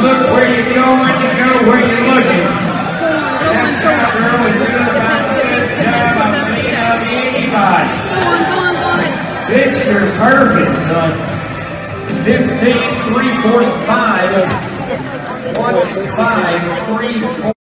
Look where you're going to go where you're looking. That cowgirl is about I've anybody. Picture perfect, son. 15, 345. 1, 5, 3, 4.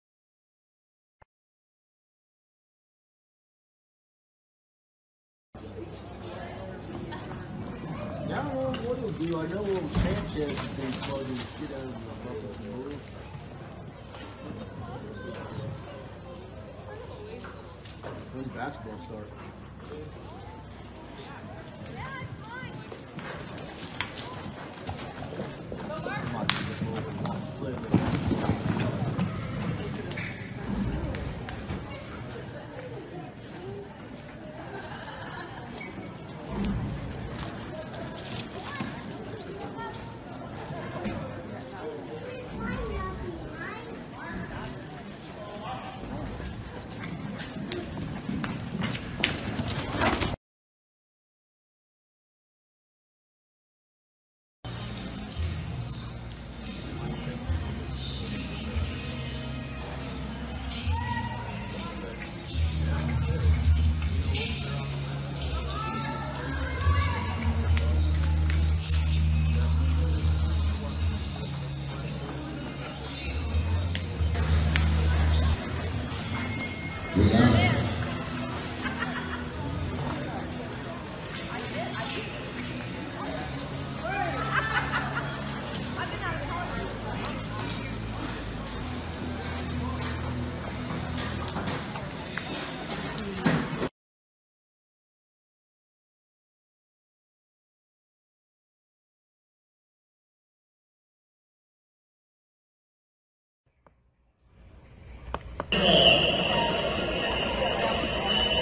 When's basketball start?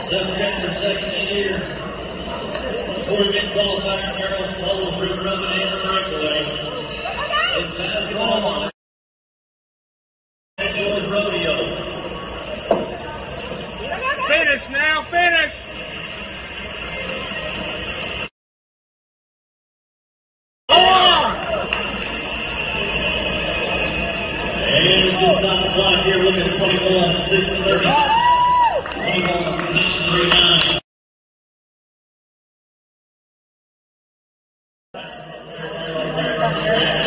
Subject for second year. Before we get qualified, Merrill's Falls River Rubber Breakaway. It's basketball on Enjoys rodeo. Finish now, finish! And this is not the block here. Look at 21, 630. 21, 639. And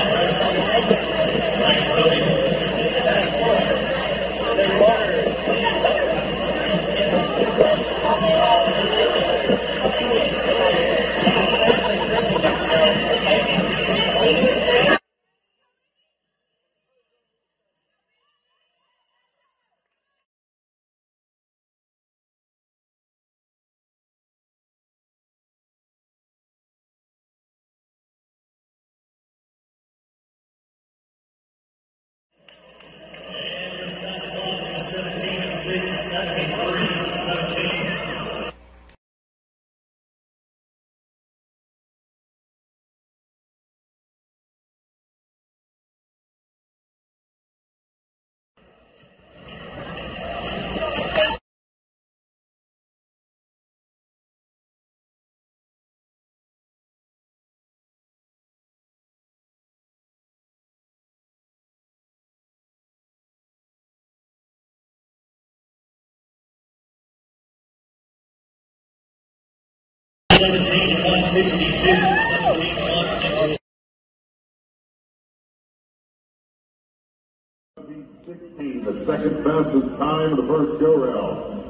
17 and 6, 73 and 17. Seventeen and one sixty-two, seventeen and one sixty. 16, the second fastest time of the first go round.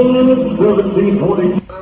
And 17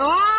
22.